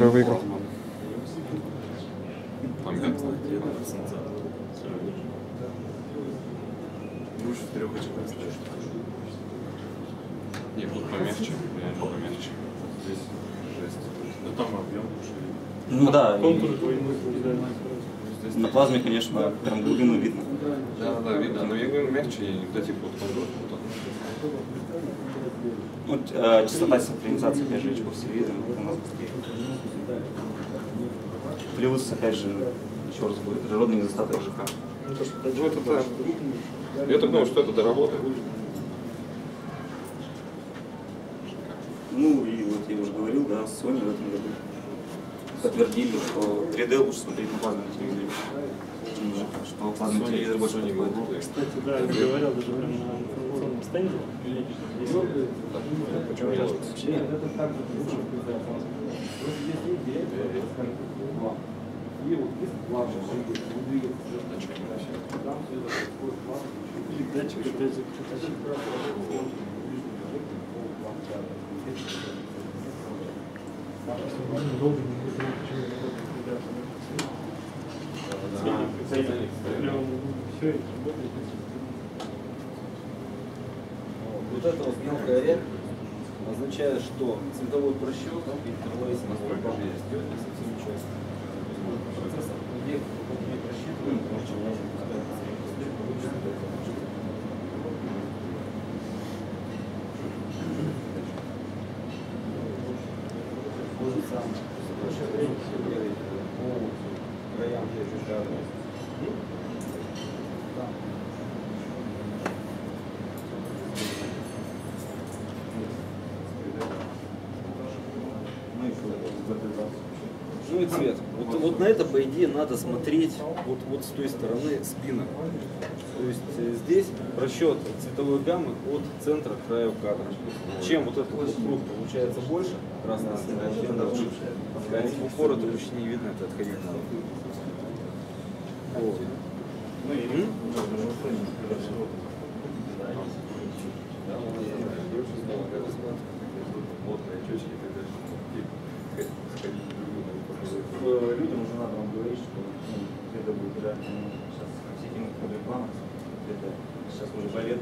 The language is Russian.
который выиграл? Не, тут помягче, реально помягче. Здесь жесть. Да там объем уже. Ну да, Контуры твои на плазме, конечно, прям глубину видно. Да, да, видно. Но я говорю, мягче, и вот эти вот контуры. вот так. Вот э, частота синхронизации, опять же, очков все видно, у нас быстрее. Плюс, опять же, еще раз говорю, природный недостаток ЖК. Ну это да. Я так думаю, что это доработает. Ну и вот я уже говорил, да, с Sony в этом году подтвердили, что 3D лучше смотреть на плазменном телевизоре. ЖК, Что плазменный телевизор больше не будет. Кстати, да, я говорил даже прямо на информационном стенде. Почему делают? Датчик опять закрытый. Прям все, Вот это вот мелкая рябь означает, что цветовой просчет и interlacing сам соглашение по краям кадра. Ну и что, Ну и цвет. Вот, вот на это, по идее, надо смотреть вот, вот с той стороны спина. То есть э, здесь расчет цветовой гаммы от центра к краю кадра. Чем вот этот вот круг получается больше, красный цвет, тем лучше. А в упор это почти не видно, это отходить надо. Вот. Ну и людям уже надо вам говорить, что ну, это будет реально сейчас все кино в планах. Это сейчас уже балет.